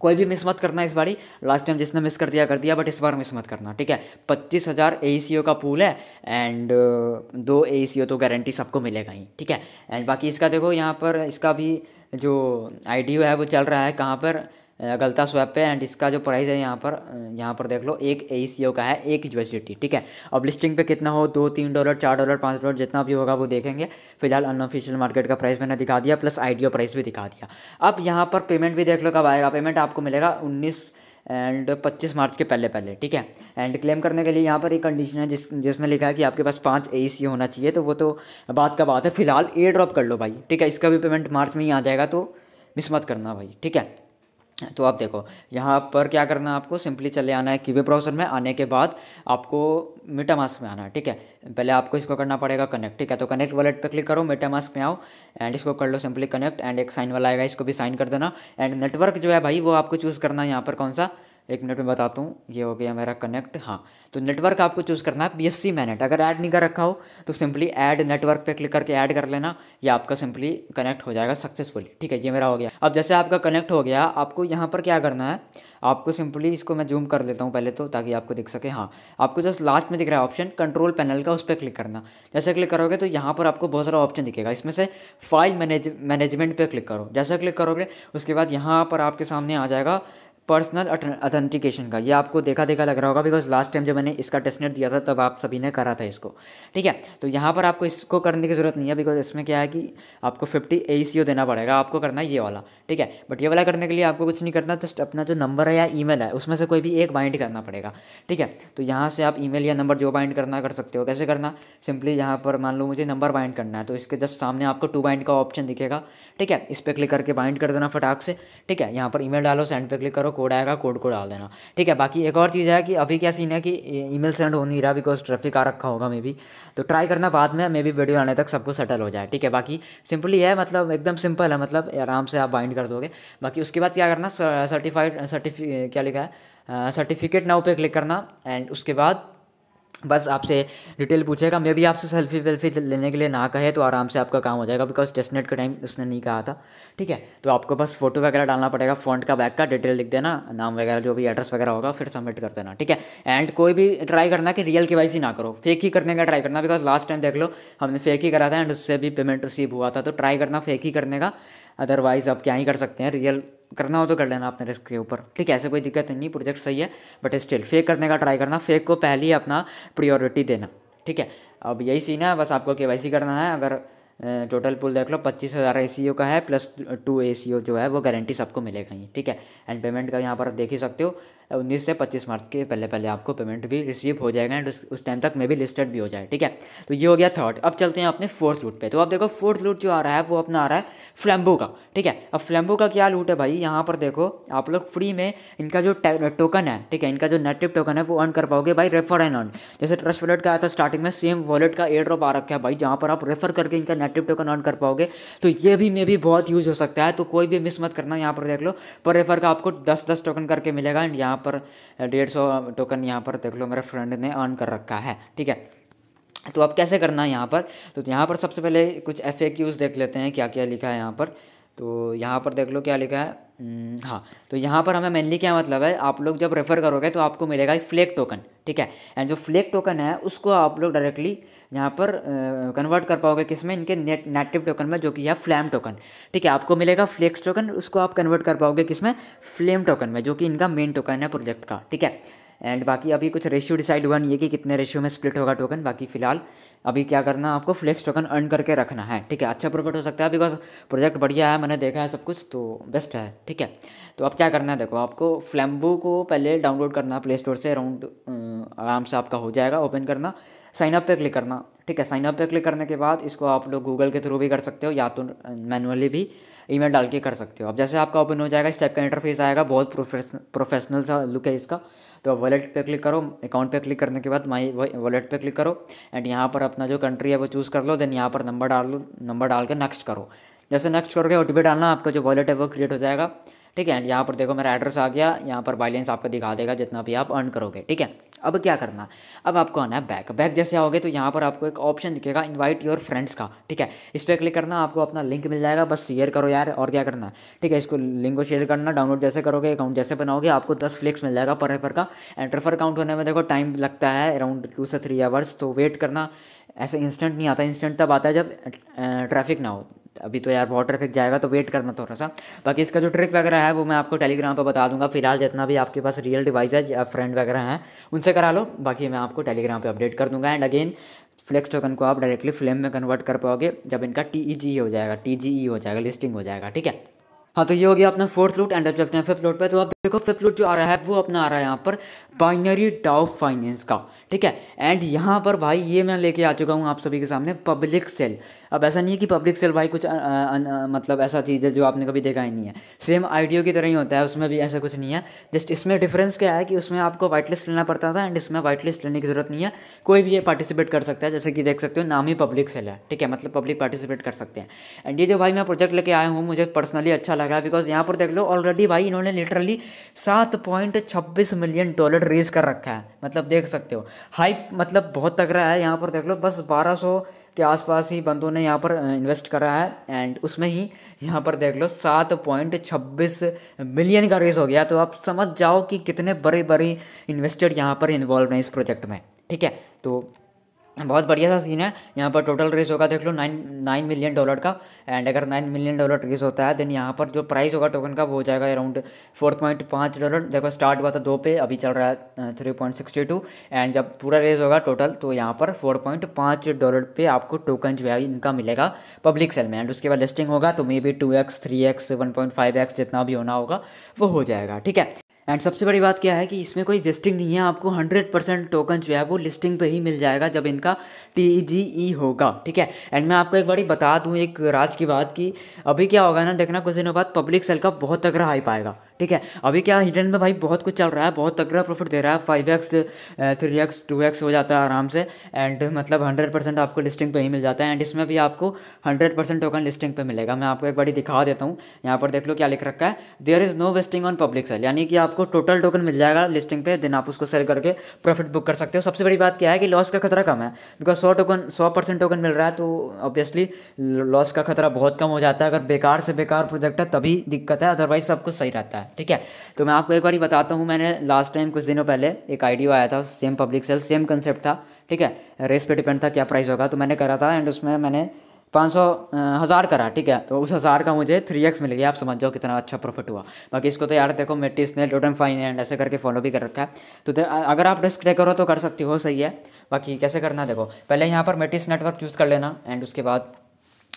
कोई भी मिस मत करना इस बारी। लास्ट टाइम जिसने मिस कर दिया कर दिया बट इस बार मिस मत करना। ठीक है? पच्चीस हज़ार ए का पूल है एंड दो एसीओ तो गारंटी सबको मिलेगा ही। ठीक है? एंड बाकी इसका देखो यहाँ पर, इसका भी जो आई है वो चल रहा है। कहाँ पर? गलता स्वैप पे एंड इसका जो प्राइस है यहाँ पर यहाँ पर देख लो, एक एसीओ का है, एक यूएसडीटी ठीक है? अब लिस्टिंग पे कितना हो, दो, तीन डॉलर चार डॉलर पाँच डॉलर जितना भी होगा वो देखेंगे। फ़िलहाल अनऑफिशियल मार्केट का प्राइस मैंने दिखा दिया प्लस आई प्राइस भी दिखा दिया। अब यहाँ पर पेमेंट भी देख लो कब आएगा। पेमेंट आपको मिलेगा उन्नीस एंड पच्चीस मार्च के पहले पहले ठीक है? एंड क्लेम करने के लिए यहाँ पर एक कंडीशन है जिस, जिसमें लिखा है कि आपके पास पाँच ए होना चाहिए तो वो तो बात का बात है। फ़िलहाल ए ड्रॉप कर लो भाई, ठीक है? इसका भी पेमेंट मार्च में ही आ जाएगा तो मिस मत करना भाई, ठीक है? तो आप देखो, यहाँ पर क्या करना है आपको? सिंपली चले आना है कीबे ब्राउज़र में, आने के बाद आपको मीटा मास्क में आना है, ठीक है? पहले आपको इसको करना पड़ेगा कनेक्ट ठीक है? तो कनेक्ट वॉलेट पे क्लिक करो मीटा मास्क में आओ एंड इसको कर लो सिंपली कनेक्ट एंड एक साइन वाला आएगा, इसको भी साइन कर देना एंड नेटवर्क जो है भाई, वो आपको चूज़ करना है यहाँ पर कौन सा? एक मिनट में बताता हूँ, ये हो गया मेरा कनेक्ट हाँ। तो नेटवर्क आपको चूज़ करना है बी एस मैनेट। अगर ऐड नहीं कर रखा हो तो सिंपली ऐड नेटवर्क पे क्लिक करके ऐड कर लेना, ये आपका सिंपली कनेक्ट हो जाएगा सक्सेसफुली ठीक है, ये मेरा हो गया। अब जैसे आपका कनेक्ट हो गया, आपको यहाँ पर क्या करना है, आपको सिंपली इसको मैं जूम कर लेता हूँ पहले तो ताकि आपको दिख सके हाँ। आपको जस्ट लास्ट में दिख रहा है ऑप्शन कंट्रोल पैनल का उस पर क्लिक करना। जैसे क्लिक करोगे तो यहाँ पर आपको बहुत सारा ऑप्शन दिखेगा। इसमें से फ़ाइल मैनेज मैनेजमेंट पर क्लिक करो। जैसे क्लिक करोगे, उसके बाद यहाँ पर आपके सामने आ जाएगा पर्सनल अथेंटिकेशन का। ये आपको देखा देखा लग रहा होगा बिकॉज़ लास्ट टाइम जब मैंने इसका टेस्टनेट दिया था, तब आप सभी ने करा था इसको। ठीक है? तो यहाँ पर आपको इसको करने की ज़रूरत नहीं है बिकॉज़ इसमें क्या है कि आपको फिफ्टी ए देना पड़ेगा, आपको करना है ये वाला। ठीक है? बट ये वाला करने के लिए आपको कुछ नहीं करना जस्ट अपना जो नंबर है या ई है, उसमें से कोई भी एक बाइंड करना पड़ेगा। ठीक है? तो यहाँ से आप ई या नंबर जो बाइंड करना कर सकते हो। कैसे करना? सिंपली यहाँ पर मान लो मुझे नंबर बाइंड करना है तो इसके जस्ट सामने आपको टू बाइंड का ऑप्शन दिखेगा। ठीक है? इस पर क्लिक करके बाइंड कर देना फटाक से। ठीक है? यहाँ पर ईमेल डालो सेंड पे क्लिक करो कोड आएगा, कोड को डाल देना। ठीक है, बाकी एक और चीज़ है कि अभी क्या सीन है कि ईमेल सेंड हो नहीं रहा बिकॉज़ ट्रैफ़िक आ रखा होगा मे बी तो ट्राई करना बाद में मे बी वीडियो आने तक सबको सेटल हो जाए। ठीक है, बाकी सिंपली है मतलब एकदम सिंपल है मतलब आराम से आप बाइंड कर दोगे। बाकी उसके बाद क्या करना सर्टिफाइड सर्टिफिक क्या लिखा है सर्टिफिकेट नाउ पे क्लिक करना एंड उसके बाद बस आपसे डिटेल पूछेगा। मैं भी आपसे सेल्फी वेल्फी लेने के लिए ना कहे तो आराम से आपका काम हो जाएगा बिकॉज़ टेस्टनेट का टाइम उसने नहीं कहा था। ठीक है? तो आपको बस फ़ोटो वगैरह डालना पड़ेगा फ्रंट का बैक का डिटेल लिख देना, नाम वगैरह जो भी एड्रेस वगैरह होगा फिर सबमिट कर देना। ठीक है? एंड कोई भी ट्राई करना कि रियल के ना करो। फेक ही करने का ट्राई करना बिकॉज़ लास्ट टाइम देख लो, हमने फेक ही करा था एंड उससे भी पेमेंट रिसीव हुआ था तो ट्राई करना फेक ही करने का। अदरवाइज़ आप क्या ही कर सकते हैं? रियल करना हो तो कर लेना अपने रिस्क के ऊपर। ठीक है, ऐसे कोई दिक्कत नहीं प्रोजेक्ट सही है बट स्टिल फेक करने का ट्राई करना फेक को पहले ही अपना प्रियोरिटी देना। ठीक है, अब यही सीन है, बस आपको के करना है। अगर टोटल पुल देख लो, पच्चीस हज़ार एसीओ का है प्लस टू ए जो है, वो गारंटी सबको मिलेगा ही। ठीक है एंड पेमेंट का यहाँ पर देख ही सकते हो। उन्नीस से पच्चीस मार्च के पहले पहले आपको पेमेंट भी रिसीव हो जाएगा एंड उस टाइम तक मे भी लिस्टेड भी हो जाए, ठीक है? तो ये हो गया थर्ड अब चलते हैं अपने फोर्थ लूट पे. तो अब देखो फोर्थ लूट जो आ रहा है, वो अपना आ रहा है फ्लैम्बो का, ठीक है? अब फ्लैम्बो का क्या लूट है भाई? यहाँ पर देखो, आप लोग फ्री में इनका जो टोकन है, ठीक है? इनका जो नेटिव टोकन है, वो अर्न कर पाओगे भाई रेफर एंड अर्न जैसे ट्रस्ट वॉलेट का आया था स्टार्टिंग में सेम वॉलेट का एयर ड्रॉप आ रखा है भाई, जहाँ पर आप रेफर करके इनका नेटिव टोकन अर्न कर पाओगे. तो ये भी मे भी बहुत यूज़ हो सकता है तो कोई भी मिस मत करना, यहाँ पर देख लो. पर रेफर का आपको दस दस टोकन करके मिलेगा एंड यहाँ पर डेढ़ सौ टोकन यहाँ पर देख लो मेरे फ्रेंड ने अर्न कर रखा है, ठीक है? तो अब कैसे करना है यहाँ पर? तो यहाँ पर सबसे पहले कुछ एफ़ देख लेते हैं क्या क्या लिखा है यहाँ पर। तो यहाँ पर देख लो क्या लिखा है? हम्म, हाँ तो यहाँ पर हमें मेनली क्या मतलब है? आप लोग जब रेफ़र करोगे तो आपको मिलेगा फ्लेक टोकन ठीक है? एंड जो फ्लेक टोकन है उसको आप लोग डायरेक्टली यहाँ पर कन्वर्ट कर पाओगे किसमें इनके नेट नेटिव टोकन में जो कि है फ्लैम टोकन ठीक है? आपको मिलेगा फ्लेक्स टोकन उसको आप कन्वर्ट कर पाओगे किसमें फ्लेम टोकन में जो कि इनका मेन टोकन है प्रोजेक्ट का ठीक है? एंड बाकी अभी कुछ रेशियो डिसाइड हुआ नहीं है कि कितने रेशियो में स्प्लिट होगा टोकन बाकी फ़िलहाल अभी क्या करना आपको फ्लेक्स टोकन अर्न करके रखना है। ठीक है अच्छा प्रॉफिट हो सकता है बिकॉज़ प्रोजेक्ट बढ़िया है, मैंने देखा है सब कुछ तो बेस्ट है। ठीक है तो अब क्या करना है, देखो आपको फ्लैम्बो को पहले डाउनलोड करना प्ले स्टोर से अराउंड आराम से आपका हो जाएगा ओपन करना। साइनअप पे क्लिक करना। ठीक है साइनअप पे क्लिक करने के बाद इसको आप लोग गूगल के थ्रू भी कर सकते हो, या तो मैनुअली भी। ईमेल डाल के कर सकते हो। अब जैसे आपका ओपन हो जाएगा, इस टाइप का इंटरफेस आएगा, बहुत प्रोफेशनल सा लुक है इसका। तो वॉलेट पे क्लिक करो अकाउंट पे क्लिक करने के बाद माई वॉलेट पे क्लिक करो एंड यहाँ पर अपना जो कंट्री है वो चूज़ कर लो देन यहाँ पर नंबर डाल लो नंबर डाल के नेक्स्ट करो। जैसे नेक्स्ट करोगे ओटीपी डालना, आपका जो वॉलेट है वो क्रिएट हो जाएगा। ठीक है? एंड यहाँ पर देखो मेरा एड्रेस आ गया। यहाँ पर बाइलेंस आपको दिखा देगा जितना भी आप अर्न करोगे। ठीक है? अब क्या करना? अब आपको आना है बैक बैक जैसे आओगे तो यहाँ पर आपको एक ऑप्शन दिखेगा इनवाइट योर फ्रेंड्स का। ठीक है? इस पर क्लिक करना, आपको अपना लिंक मिल जाएगा। बस शेयर करो यार, और क्या करना? है ठीक है? इसको लिंक को शेयर करना डाउनलोड जैसे करोगे अकाउंट जैसे बनाओगे, आपको दस फ्लिक्स मिल जाएगा पर रेफर का। एंड रेफर अकाउंट होने में देखो टाइम लगता है अराउंड टू से थ्री आवर्स तो वेट करना। ऐसे इंस्टेंट नहीं आता। इंस्टेंट तब आता है जब ट्रैफ़िक ना हो। अभी तो यार बहुत ट्रैफ़िक जाएगा तो वेट करना थोड़ा सा बाकी इसका जो ट्रिक वगैरह है, वो मैं आपको टेलीग्राम पर बता दूँगा। फ़िलहाल जितना भी आपके पास रियल डिवाइस है, या फ्रेंड वगैरह हैं, उनसे करा लो। बाकी मैं आपको टेलीग्राम पर अपडेट कर दूँगा। एंड अगेन फ्लेक्स टोकन को आप डायरेक्टली फ्लेम में कन्वर्ट कर पाओगे, जब इनका टी ई जी हो जाएगा टी जी ई हो जाएगा लिस्टिंग हो जाएगा, ठीक है? हाँ तो ये हो गया अपना फोर्थ लूट एंड चलते हैं फिफ्थ लूट पे। तो आप देखो फिफ्थ लूट जो आ रहा है, वो अपना आ रहा है यहाँ पर। बाइनरी डाउ फाइनेंस का ठीक है? एंड यहाँ पर भाई ये मैं लेके आ चुका हूँ आप सभी के सामने पब्लिक सेल। अब ऐसा नहीं है कि पब्लिक सेल भाई कुछ आ, आ, आ, मतलब ऐसा चीज़ है जो आपने कभी देखा ही नहीं है। सेम आइडियो की तरह ही होता है उसमें भी ऐसा कुछ नहीं है। जस्ट इसमें डिफरेंस क्या है कि उसमें आपको वाइट लिस्ट लेना पड़ता था एंड इसमें वाइट लिस्ट लेने की ज़रूरत नहीं है। कोई भी ये पार्टिसिपेट कर सकता है जैसे कि देख सकते हो नाम ही पब्लिक सेल है ठीक है? मतलब पब्लिक पार्टिसिपेट कर सकते हैं। एंड ये जो भाई मैं प्रोजेक्ट लेके आया हूँ मुझे पर्सनली अच्छा लगा बिकॉज़ यहाँ पर देख लो ऑलरेडी भाई इन्होंने लिटरली सात मिलियन डॉलर रेज कर रखा है। मतलब देख सकते हो। हाइप मतलब बहुत तगड़ा है। यहाँ पर देख लो, बस बारह सौ के आसपास ही बंदों ने यहाँ पर इन्वेस्ट करा है। एंड उसमें ही यहाँ पर देख लो, सात पॉइंट छब्बीस मिलियन का रेस हो गया। तो आप समझ जाओ कि कितने बड़े बड़े इन्वेस्टर यहाँ पर इन्वॉल्व हैं इस प्रोजेक्ट में। ठीक है? तो बहुत बढ़िया सा सीन है। यहाँ पर टोटल रेस होगा, देख लो नाइन नाइन मिलियन डॉलर का। एंड अगर नाइन मिलियन डॉलर रेस होता है देन यहाँ पर जो प्राइस होगा टोकन का, वो हो जाएगा अराउंड फोर पॉइंट पाँच डॉलर देखो स्टार्ट हुआ था दो पे, अभी चल रहा है three point sixty two and जब पूरा रेस होगा टोटल तो यहाँ पर फोर पॉइंट पाँच डॉलर पे आपको टोकन जो है, इनका मिलेगा पब्लिक सेल में। एंड उसके बाद लिस्टिंग होगा तो maybe two x three x one point five x जितना भी होना होगा, वो हो जाएगा, ठीक है? एंड सबसे बड़ी बात क्या है कि इसमें कोई लिस्टिंग नहीं है, आपको हंड्रेड परसेंट टोकन जो है वो लिस्टिंग पे ही मिल जाएगा जब इनका टी जी ई होगा, ठीक है? एंड मैं आपको एक बारी बता दूँ एक राज की बात कि अभी क्या होगा ना, देखना कुछ दिनों बाद पब्लिक सेल का बहुत तगड़ा हाइप आएगा। ठीक है? अभी क्या हिडन में भाई बहुत कुछ चल रहा है, बहुत तगड़ा प्रॉफिट दे रहा है five x three x two x हो जाता है आराम से एंड मतलब हंड्रेड परसेंट आपको लिस्टिंग पे ही मिल जाता है एंड इसमें भी आपको हंड्रेड परसेंट टोकन लिस्टिंग पे मिलेगा। मैं आपको एक बारी दिखा देता हूँ। यहाँ पर देख लो क्या लिख रखा है। There is no vesting on public sale यानी कि आपको टोटल टोकन मिल जाएगा लिस्टिंग पे देन आप उसको सेल करके प्रॉफिट बुक कर सकते हो। सबसे बड़ी बात क्या है कि लॉस का खतरा कम है बिकॉज़ सौ टोकन सौ परसेंट टोकन मिल रहा है तो ऑब्वियसली लॉस का खतरा बहुत कम हो जाता है। अगर बेकार से बेकार प्रोजेक्ट है, तभी दिक्कत है अदरवाइज़ सब कुछ सही रहता है। ठीक है? तो मैं आपको एक बार बताता हूँ, मैंने लास्ट टाइम कुछ दिनों पहले एक आइडियो आया था same public sale same concept था, ठीक है? रेस पे डिपेंड था क्या प्राइस होगा तो मैंने करा था एंड उसमें मैंने पाँच सौ हज़ार करा, ठीक है? तो उस हज़ार का मुझे थ्री एक्स मिल गया, आप समझ जाओ कितना अच्छा प्रॉफिट हुआ। बाकी इसको तो यार देखो मेटिस ने टोटम फाइन एंड ऐसे करके फॉलो भी कर रखा है। तो अगर आप रिस्क टे करो तो कर सकती हो, सही है। बाकी कैसे करना देखो, पहले यहाँ पर मेटिस नेटवर्क चूज़ कर लेना एंड उसके बाद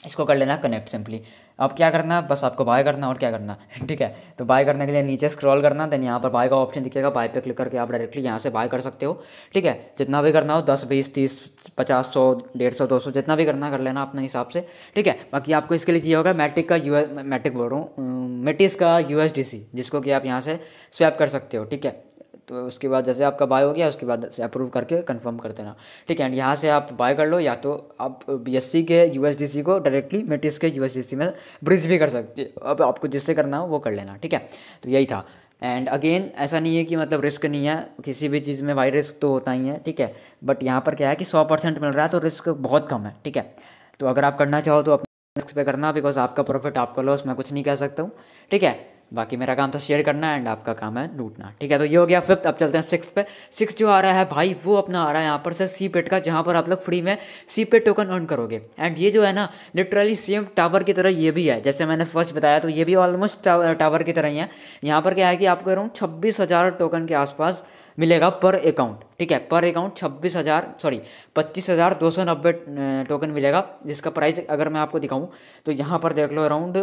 इसको कर लेना कनेक्ट सिंपली अब क्या करना? बस आपको बाय करना और क्या करना? [laughs] ठीक है? तो बाय करने के लिए नीचे स्क्रॉल करना देन यहाँ पर बाय का ऑप्शन दिखेगा। बाय पे क्लिक करके आप डायरेक्टली यहाँ से बाय कर सकते हो। ठीक है? जितना भी करना हो, दस, बीस, तीस, पचास, सौ, डेढ़ सौ, दो सौ, जितना भी करना, कर लेना अपने हिसाब से। ठीक है? बाकी आपको इसके लिए चाहिए होगा मैट्रिक का यू मैट्रिक बोल रहा हूँ मेटिस का यूएसडीसी जिसको कि आप यहाँ से स्वैप कर सकते हो। ठीक है? तो उसके बाद जैसे आपका बाय हो गया, उसके बाद से अप्रूव करके कंफर्म कर देना। ठीक है एंड यहाँ से आप बाय कर लो, या तो आप बी के यूएसडीसी को डायरेक्टली मेटिस के यूएसडीसी में ब्रिज भी कर सकते, अब आपको जिससे करना हो वो कर लेना। ठीक है तो यही था। एंड अगेन ऐसा नहीं है कि मतलब रिस्क नहीं है, किसी भी चीज़ में भाई रिस्क तो होता ही है, ठीक है। बट यहाँ पर क्या है कि सौ परसेंट मिल रहा है तो रिस्क बहुत कम है, ठीक है। तो अगर आप करना चाहो तो अपने रिस्क पे करना बिकॉज़ आपका प्रॉफिट आपका लॉस मैं कुछ नहीं कह सकता हूँ, ठीक है। बाकी मेरा काम तो शेयर करना है एंड आपका काम है लूटना। ठीक है तो ये हो गया फिफ्थ अब चलते हैं सिक्स पे। सिक्स जो आ रहा है, भाई, वो अपना आ रहा है यहाँ पर से सी पेट का, जहाँ पर आप लोग फ्री में सी पेट टोकन अर्न करोगे। एंड ये जो है ना लिटरली सेम टावर की तरह ये भी है। जैसे मैंने फ़र्स्ट बताया तो ये भी ऑलमोस्ट टावर की तरह ही है। यहाँ पर क्या है कि आपको अराउंड छब्बीस हज़ार टोकन के आसपास मिलेगा पर अकाउंट ठीक है पर अकाउंट छब्बीस हज़ार सॉरी पच्चीस हज़ार दो सौ नब्बे टोकन मिलेगा, जिसका प्राइस अगर मैं आपको दिखाऊँ तो यहाँ पर देख लो अराउंड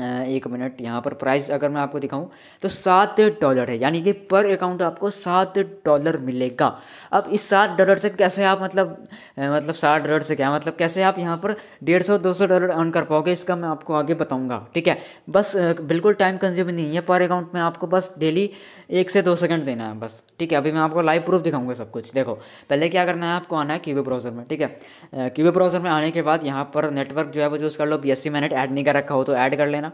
एक मिनट, यहाँ पर प्राइस अगर मैं आपको दिखाऊँ तो सात डॉलर है, यानी कि पर अकाउंट आपको सात डॉलर मिलेगा। अब इस सात डॉलर से कैसे आप मतलब मतलब सात डॉलर से क्या मतलब कैसे आप यहाँ पर डेढ़ सौ, दो सौ डॉलर अर्न कर पाओगे, इसका मैं आपको आगे बताऊँगा, ठीक है? बस बिल्कुल टाइम कंज्यूमिंग नहीं है पर अकाउंट में आपको बस डेली एक से दो सेकंड देना है, बस। ठीक है, अभी मैं आपको लाइव प्रूफ दिखाऊँगा सब कुछ। देखो, पहले क्या करना है, आपको आना है क्यूबी ब्राउज़र में, ठीक है? क्यूबी ब्राउज़र में आने के बाद यहाँ पर नेटवर्क जो है, वो यूज़ कर लो बी एस सी ऐड नहीं कर रखा हो तो ऐड कर लेना,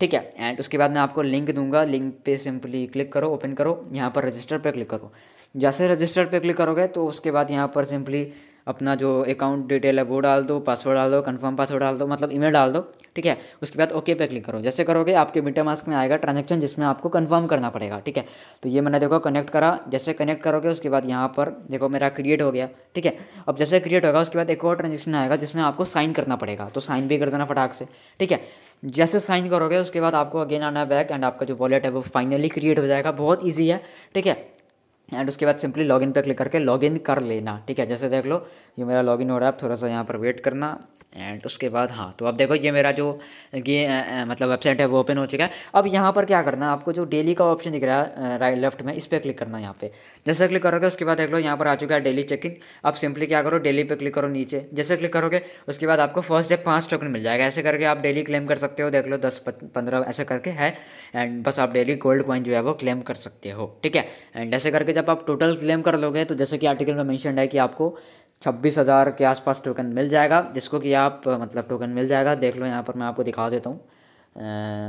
ठीक है? एंड उसके बाद मैं आपको लिंक दूँगा लिंक पे सिंपली क्लिक करो ओपन करो, यहाँ पर रजिस्टर पे क्लिक करो। जैसे रजिस्टर पे क्लिक करोगे तो उसके बाद यहाँ पर सिंपली अपना जो अकाउंट डिटेल है, वो डाल दो पासवर्ड डाल दो कंफर्म पासवर्ड डाल दो मतलब ईमेल डाल दो, ठीक है? उसके बाद ओके पे क्लिक करो। जैसे करोगे, आपके मीटर मास्क में आएगा ट्रांजेक्शन जिसमें आपको कन्फर्म करना पड़ेगा, ठीक है? तो ये मैंने देखो कनेक्ट करा। जैसे कनेक्ट करोगे, उसके बाद यहाँ पर देखो मेरा क्रिएट हो गया, ठीक है? अब जैसे क्रिएट होगा, उसके बाद एक और ट्रांजेक्शन आएगा जिसमें आपको साइन करना पड़ेगा तो साइन भी कर देना फटाक से, ठीक है? जैसे साइन करोगे, उसके बाद आपको अगेन आना बैक एंड आपका जो वॉलेट है, वो फाइनली क्रिएट हो जाएगा। बहुत ईजी है, ठीक है? एंड उसके बाद सिंपली लॉगिन पे क्लिक करके लॉगिन कर लेना, ठीक है? जैसे देख लो, ये मेरा लॉगिन हो रहा है आप थोड़ा सा यहाँ पर वेट करना। एंड उसके बाद हाँ तो अब देखो ये मेरा जो ये मतलब वेबसाइट है वो ओपन हो चुका है। अब यहाँ पर क्या करना है आपको जो डेली का ऑप्शन दिख रहा है राइट लेफ़्ट में, इस पर क्लिक करना है यहाँ पे। जैसे क्लिक करोगे, उसके बाद देख लो यहाँ पर आ चुका है डेली चेकिंग अब सिंपली क्या करो डेली पे क्लिक करो नीचे। जैसे क्लिक करोगे, उसके बाद आपको फ़र्स्ट डे पाँच टोकन मिल जाएगा। ऐसे करके आप डेली क्लेम कर सकते हो, देख लो दस पंद्रह ऐसे करके है। एंड बस आप डेली गोल्ड कॉइन जो है वो क्लेम कर सकते हो, ठीक है? एंड ऐसे करके जब आप टोटल क्लेम कर लोगे तो जैसे कि आर्टिकल में मैंशन है कि आपको छब्बीस हज़ार के आसपास टोकन मिल जाएगा, जिसको कि आप मतलब टोकन मिल जाएगा। देख लो यहाँ पर मैं आपको दिखा देता हूँ।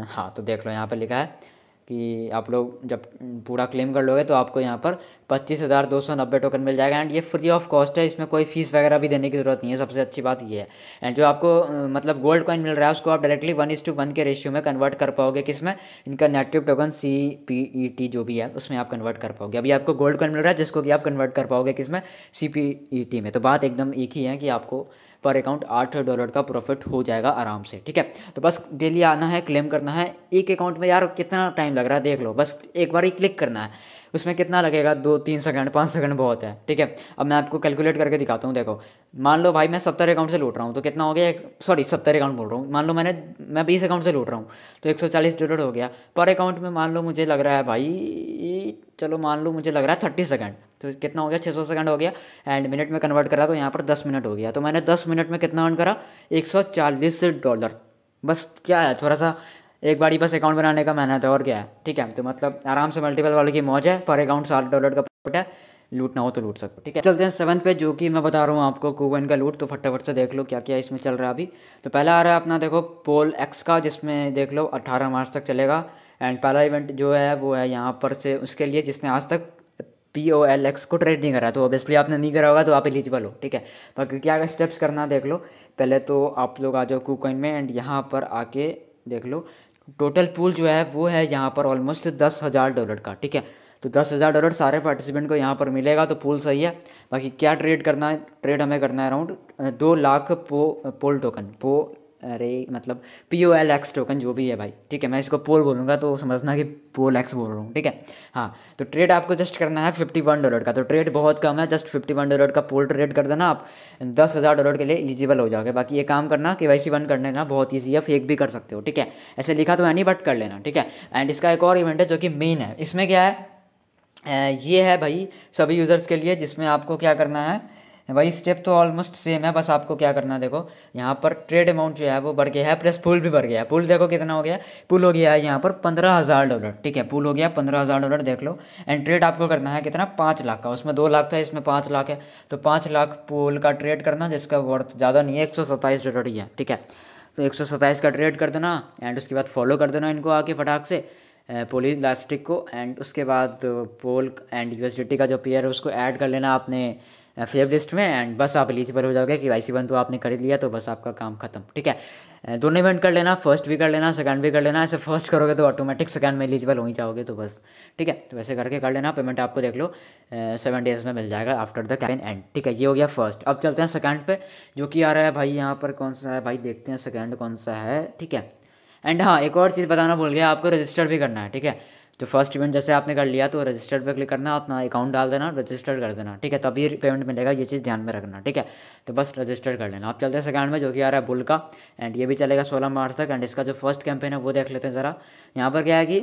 हाँ तो देख लो यहाँ पर लिखा है। कि आप लोग जब पूरा क्लेम कर लोगे तो आपको यहाँ पर पच्चीस हज़ार दो सौ नब्बे टोकन मिल जाएगा। एंड ये फ्री ऑफ़ कॉस्ट है, इसमें कोई फ़ीस वगैरह भी देने की ज़रूरत नहीं है। सबसे अच्छी बात ये है। एंड जो आपको मतलब गोल्ड कॉइन मिल रहा है, उसको आप directly one is to one के रेशियो में कन्वर्ट कर पाओगे किसमें इनका native token C P E T जो भी है, उसमें आप कन्वर्ट कर पाओगे। अभी आपको गोल्ड कॉइन मिल रहा है, जिसको कि आप कन्वर्ट कर पाओगे किसमें सी पी ई टी में। तो बात एकदम एक ही है कि आपको पर अकाउंट आठ डॉलर का प्रॉफिट हो जाएगा आराम से, ठीक है? तो बस डेली आना है क्लेम करना है। एक अकाउंट में यार कितना टाइम लग रहा है, देख लो, बस एक बार ही क्लिक करना है। उसमें कितना लगेगा? दो, तीन सेकंड पाँच सेकंड बहुत है, ठीक है? अब मैं आपको कैलकुलेट करके दिखाता हूँ, देखो। मान लो भाई मैं सत्तर अकाउंट से लूट रहा हूँ तो कितना हो गया? सॉरी सत्तर अकाउंट बोल रहा हूँ। मान लो मैंने, मैं बीस अकाउंट से लूट रहा हूँ तो एक सौ चालीस डॉलर हो गया। पर अकाउंट में मान लो मुझे लग रहा है भाई, चलो मान लो मुझे लग रहा है थर्टी सेकंड तो कितना हो गया? छः सौ सेकंड हो गया। एंड मिनट में कन्वर्ट करा तो यहाँ पर दस मिनट हो गया। तो मैंने दस मिनट में कितना अर्न करा? एक सौ चालीस डॉलर बस क्या है? थोड़ा सा एक बार बस अकाउंट बनाने का मेहनत है और क्या है? ठीक है? तो मतलब आराम से मल्टीपल वाले की मौज है। पर अकाउंट सात डॉलर का प्रॉफिट है। लूटना हो तो लूट सकते ठीक है? चलते हैं सेवन पे, जो कि मैं बता रहा हूँ आपको कोवन का लूट। तो फटाफट से देख लो क्या क्या इसमें चल रहा है अभी। तो पहला आ रहा है अपना देखो पोल एक्स का, जिसमें देख लो अट्ठारह मार्च तक चलेगा। एंड पहला इवेंट जो है, वो है यहाँ पर से उसके लिए, जिसने आज तक पी ओ एल एक्स को ट्रेड नहीं करा तो ऑब्वियसली आपने नहीं करा होगा तो आप एलिजिबल हो, ठीक है? बाकी क्या क्या स्टेप्स करना देख लो, पहले तो आप लोग आ जाओ कूकॉइन में एंड यहाँ पर आके देख लो टोटल पूल जो है वो है यहाँ पर ऑलमोस्ट दस हज़ार डॉलर का, ठीक है? तो दस हज़ार डॉलर सारे पार्टिसिपेंट को यहाँ पर मिलेगा तो पूल सही है। बाकी क्या ट्रेड करना है ट्रेड हमें करना है अराउंड दो लाख पो पोल टोकन पो अरे मतलब P O L X token जो भी है भाई, ठीक है, मैं इसको पोल बोलूँगा तो समझना कि पोल एक्स बोल रहा हूँ, ठीक है? हाँ तो ट्रेड आपको जस्ट करना है फिफ्टी वन डॉलर का तो ट्रेड बहुत कम है जस्ट फिफ्टी वन डॉलर का पोल ट्रेड कर देना आप, दस हज़ार डॉलर के लिए एलिजिबल हो जाओगे। बाकी ये काम करना, कि वाई सी वन करने ना, बहुत ईजी है फेक भी कर सकते हो, ठीक है? ऐसे लिखा तो है नहीं बट कर लेना, ठीक है? एंड इसका एक और इवेंट है जो कि मेन है, इसमें क्या है? ये है भाई सभी यूज़र्स के लिए, जिसमें आपको क्या करना है? भाई स्टेप तो ऑलमोस्ट सेम है, बस आपको क्या करना है, देखो, यहाँ पर ट्रेड अमाउंट जो है, वो बढ़ गया है प्लस पुल भी बढ़ गया है। पुल देखो कितना हो गया पुल हो गया है यहाँ पर पंद्रह हज़ार डॉलर ठीक है? पुल हो गया पंद्रह हज़ार डॉलर देख लो। एंड ट्रेड आपको करना है कितना? पाँच लाख का। उसमें दो लाख था, इसमें पाँच लाख है। तो पाँच लाख पुल का ट्रेड करना, जिसका वर्थ ज़्यादा नहीं है, एक सौ सत्ताईस डॉलर ही है, ठीक है? तो एक सौ सत्ताईस का ट्रेड कर देना एंड उसके बाद फॉलो कर देना इनको आके फटाक से पोली इलास्टिक को। एंड उसके बाद पोल एंड यूएसडीटी का जो पेयर है, उसको ऐड कर लेना आपने। फेव लिस्ट में एंड बस आप एलिजिबल हो जाओगे कि वाई वन तो आपने खरीद लिया तो बस आपका काम खत्म, ठीक है? दोनों इवेंट कर लेना फ़र्स्ट भी कर लेना सेकंड भी कर लेना, ऐसे फ़र्स्ट करोगे तो ऑटोमेटिक सेकंड में एलिजिबल हो ही जाओगे तो बस, ठीक है? तो वैसे करके कर लेना पेमेंट आपको देख लो सेवन डेज़ में मिल जाएगा आफ्टर द कैन एंड ठीक है? ये हो गया फ़र्स्ट अब चलते हैं सेकंड पे, जो कि आ रहा है भाई, यहाँ पर कौन सा है? भाई देखते हैं सेकंड कौन सा है, ठीक है? एंड हाँ एक और चीज़ बताना भूल गया, आपको रजिस्टर भी करना है, ठीक है? तो फ़र्स्ट इवेंट जैसे आपने कर लिया तो रजिस्टर पे क्लिक करना, अपना अकाउंट डाल देना रजिस्टर कर देना, ठीक है? तभी पेमेंट मिलेगा, ये चीज़ ध्यान में रखना, ठीक है? तो बस रजिस्टर कर लेना। आप चलते हैं सेकंड में, जो कि आ रहा है बुल का एंड ये भी चलेगा सोलह मार्च तक एंड इसका जो फ़र्स्ट कैंपेन है, वो देख लेते हैं ज़रा। यहाँ पर क्या है कि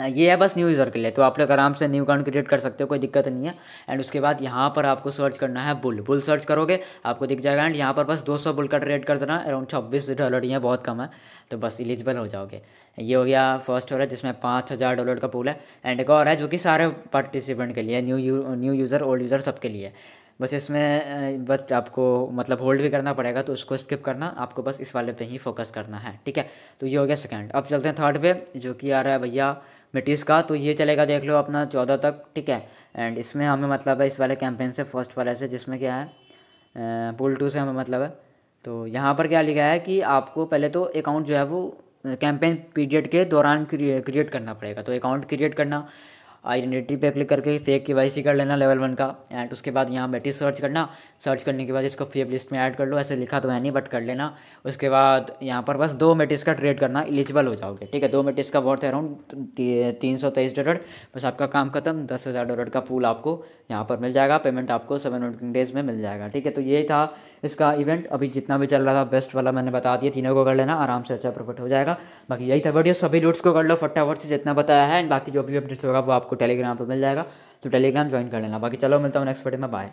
ये है बस न्यू यूज़र के लिए तो आप लोग आराम से न्यू अकाउंट क्रिएट कर सकते हो, कोई दिक्कत नहीं है। एंड उसके बाद यहाँ पर आपको सर्च करना है बुल बुल सर्च करोगे, आपको दिख जाएगा एंड यहाँ पर बस 200 बुल का ट्रेड कर देना अराउंड छब्बीस डॉलर है बहुत कम है तो बस एलिजिबल हो जाओगे। ये हो गया फ़र्स्ट वाला, जिसमें पाँच हज़ार डॉलर का पुल है। एंड एक और है, जो कि सारे पार्टिसिपेंट के लिए new new user old user सबके लिए। बस इसमें बस आपको मतलब होल्ड भी करना पड़ेगा तो उसको स्किप करना, आपको बस इस वाले पे ही फोकस करना है, ठीक है? तो ये हो गया सेकंड अब चलते हैं थर्ड पे, जो कि आ रहा है भैया मिट्टीज़ का तो ये चलेगा देख लो अपना चौदह तक, ठीक है? एंड इसमें हमें मतलब है, इस वाले कैंपेन से फ़र्स्ट वाले से, जिसमें क्या है पुल टू से हमें मतलब है। तो यहाँ पर क्या लिखा है कि आपको पहले तो अकाउंट जो है वो कैंपेन पीरियड के दौरान क्रिएट करना पड़ेगा। तो अकाउंट क्रिएट करना आइडेंटिटी पे क्लिक करके फेक के कर लेना लेवल वन का एंड उसके बाद यहाँ बेटी सर्च करना। सर्च करने के बाद इसको फेक लिस्ट में ऐड कर लो, ऐसे लिखा तो है नहीं बट कर लेना। उसके बाद यहाँ पर बस दो मेटिस का ट्रेड करना एलिजिबल हो जाओगे, ठीक है? दो मेटिस का वर्थ अराउंड तीन सौ तेईस डॉलर बस आपका काम खत्म। दस हज़ार डॉलर का पूल आपको यहाँ पर मिल जाएगा पेमेंट आपको सेवन डेज़ में मिल जाएगा, ठीक है? तो यही था इसका इवेंट अभी जितना भी चल रहा था बेस्ट वाला मैंने बता दिया, तीनों को कर लेना, आराम से अच्छा प्रॉफिट हो जाएगा। बाकी यही था वीडियो सभी लूट्स को कर लो फटाफट से जितना बताया है, बाकी जो भी अपडेट्स होगा, वो आपको टेलीग्राम पर मिल जाएगा। तो टेलीग्राम ज्वाइन कर लेना। बाकी चलो, मिलता हूँ नेक्स्ट वीडियो में बाय